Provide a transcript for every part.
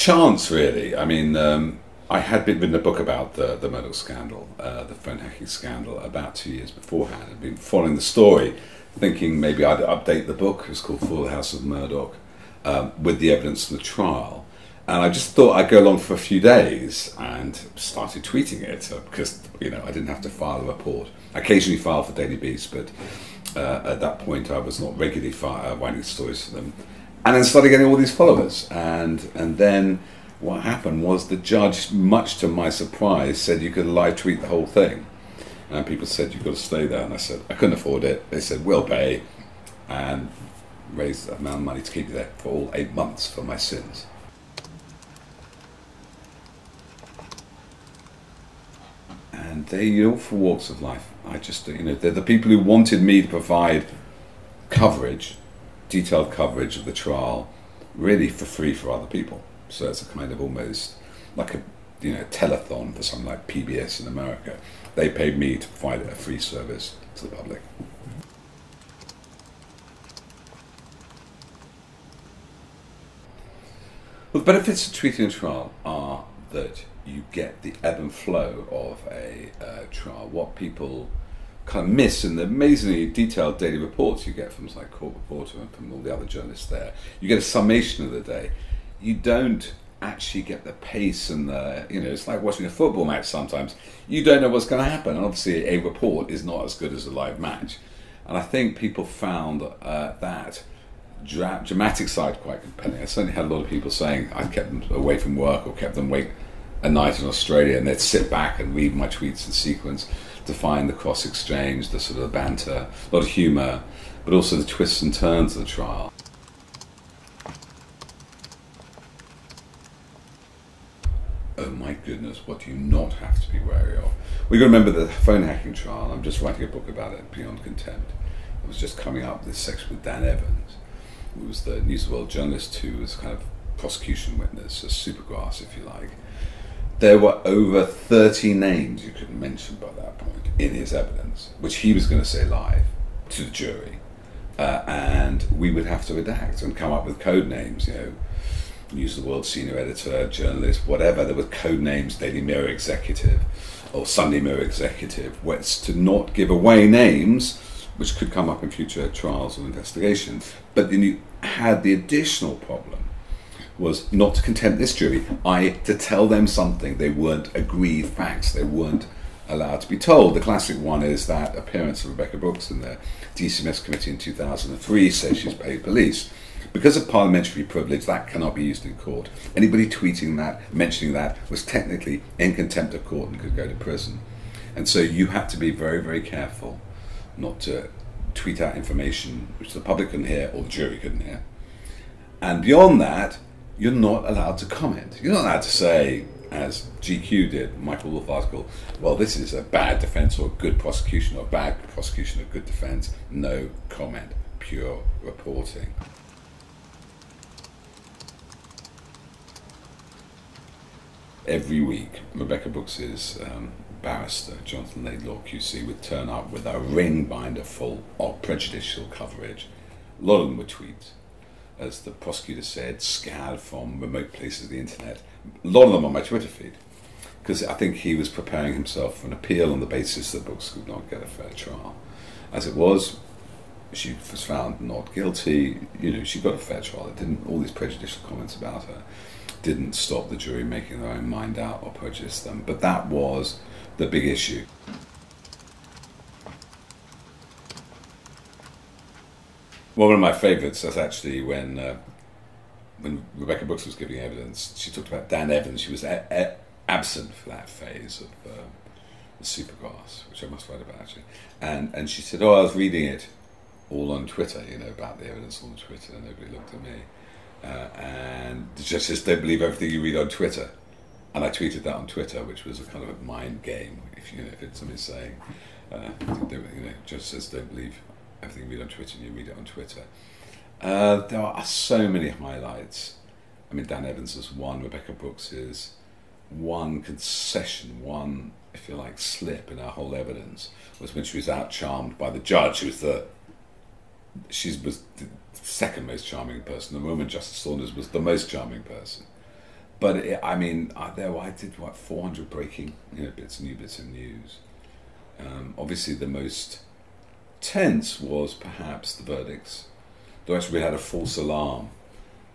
chance, really. I mean, um, I had been written a book about the, the Murdoch scandal, uh, the phone hacking scandal, about two years beforehand. I'd been following the story, thinking maybe I'd update the book. It was called Full House of Murdoch, um, with the evidence from the trial. And I just thought I'd go along for a few days and started tweeting it uh, because you know I didn't have to file a report. I occasionally file for Daily Beast, but uh, at that point I was not regularly file, uh, writing stories for them. And then started getting all these followers, and and then what happened was the judge, much to my surprise, said you could live tweet the whole thing. And people said you've got to stay there, and I said I couldn't afford it. They said we'll pay, and raised the amount of money to keep you there for all eight months for my sins. and they all for walks of life. I just, you know, they're the people who wanted me to provide coverage, detailed coverage of the trial, really for free for other people. So it's a kind of almost like a, you know, telethon for something like PBS in America. They paid me to provide a free service to the public. Well, the benefits of tweeting a trial are that you get the ebb and flow of a uh, trial. What people kind of miss in the amazingly detailed daily reports you get from like Court Reporter and from all the other journalists there, you get a summation of the day. You don't actually get the pace and the you know it's like watching a football match sometimes. You don't know what's going to happen and obviously a report is not as good as a live match. And i think people found uh, that dra- dramatic side quite compelling. I certainly had a lot of people saying i kept them away from work or kept them awake a night in Australia and they'd sit back and read my tweets in sequence to find the cross exchange, the sort of banter, a lot of humour, but also the twists and turns of the trial. Oh my goodness, what do you not have to be wary of? We got to remember the phone hacking trial. I'm just writing a book about it, Beyond Contempt. It was just coming up this section with Dan Evans, who was the News of World journalist who was kind of prosecution witness, a supergrass, if you like there were over 30 names you could mention by that point in his evidence, which he was going to say live to the jury. Uh, and we would have to redact and come up with code names, you know, of the World senior editor, journalist, whatever. There were code names, Daily Mirror executive or Sunday Mirror executive, it's to not give away names which could come up in future trials or investigations. But then you had the additional problem was not to contempt this jury, I to tell them something they weren't agreed facts, they weren't allowed to be told. The classic one is that appearance of Rebekah Brooks in the DCMS committee in 2003 says she's paid police. Because of parliamentary privilege, that cannot be used in court. Anybody tweeting that, mentioning that, was technically in contempt of court and could go to prison. And so you had to be very, very careful not to tweet out information which the public couldn't hear or the jury couldn't hear. And beyond that, you're not allowed to comment. You're not allowed to say, as GQ did, Michael Wolff article, well, this is a bad defense or a good prosecution or bad prosecution or good defense. No comment, pure reporting. Every week, Rebekah Brooks's um, barrister, Jonathan Laidlaw QC, would turn up with a ring binder full of prejudicial coverage. A lot of them were tweets as the prosecutor said, scoured from remote places of the internet. A lot of them on my Twitter feed, because I think he was preparing himself for an appeal on the basis that Brooks could not get a fair trial. As it was, she was found not guilty. You know, she got a fair trial. It didn't. All these prejudicial comments about her didn't stop the jury making their own mind out or prejudice them. But that was the big issue. Well, one of my favourites is actually when uh, when Rebekah Brooks was giving evidence. She talked about Dan Evans. She was a- a- absent for that phase of uh, the Supergrass, which I must write about actually. And and she said, "Oh, I was reading it all on Twitter. You know about the evidence on Twitter, and nobody looked at me." Uh, and judge says, "Don't believe everything you read on Twitter." And I tweeted that on Twitter, which was a kind of a mind game. If you know, if it's somebody saying, uh, you know, judge says, "Don't believe." Everything you read on Twitter you read it on Twitter. Uh, there are so many highlights. I mean, Dan Evans is one, Rebekah Brooks is one concession, one, if you like, slip in her whole evidence was when she was out charmed by the judge, who was the she was the second most charming person. The woman, Justice Saunders, was the most charming person. but it, I mean, I, there I did what 400 breaking you know, bits, new bits of news. Um, obviously, the most tense was perhaps the verdicts. The rest we had a false alarm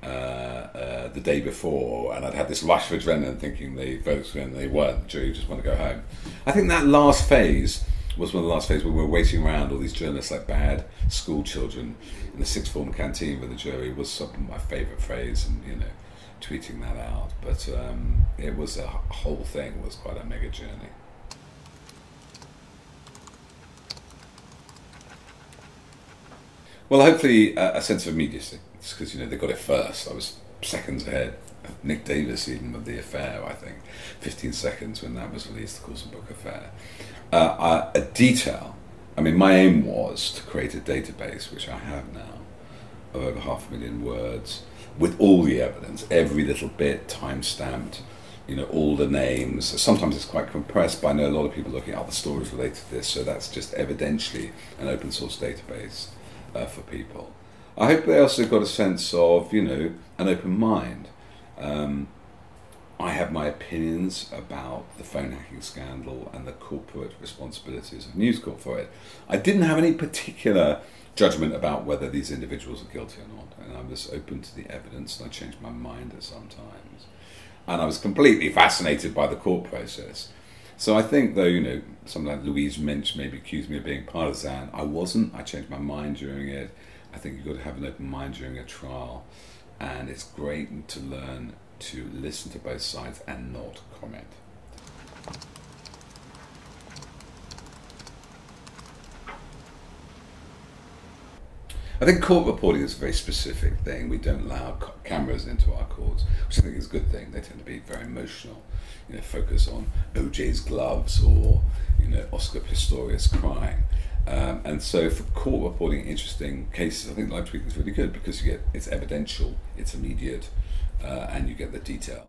uh, uh, the day before, and I'd had this rush of adrenaline, thinking the verdicts were in, they weren't. The jury just want to go home. I think that last phase was one of the last phases where we were waiting around all these journalists like bad school children in the sixth form canteen with the jury was some of my favourite phrase, and you know tweeting that out. But um, it was a whole thing was quite a mega journey. Well, hopefully a, a sense of immediacy. because you know they got it first. I was seconds ahead. Nick Davies even with the affair. I think 15 seconds when that was released, the Coulson Brooks affair. Uh, a detail. I mean, my aim was to create a database, which I have now, of over half a million words with all the evidence, every little bit time stamped, you know, all the names. Sometimes it's quite compressed, but I know a lot of people looking at other stories related to this, so that's just evidentially an open source database uh, for people. I hope they also got a sense of, you know, an open mind. Um, I have my opinions about the phone hacking scandal and the corporate responsibilities of News Corp for it. I didn't have any particular judgment about whether these individuals are guilty or not. And I was open to the evidence and I changed my mind at some times. And I was completely fascinated by the court process. So I think, though, you know, someone like Louise Mensch maybe accused me of being partisan. I wasn't. I changed my mind during it. I think you've got to have an open mind during a trial. And it's great to learn to listen to both sides and not comment. I think court reporting is a very specific thing. We don't allow cameras into our courts, which I think is a good thing. They tend to be very emotional. You know, focus on OJ's gloves or you know Oscar Pistorius crying. Um, and so for court reporting interesting cases, I think live tweeting is really good because you get it's evidential, it's immediate, uh, and you get the detail.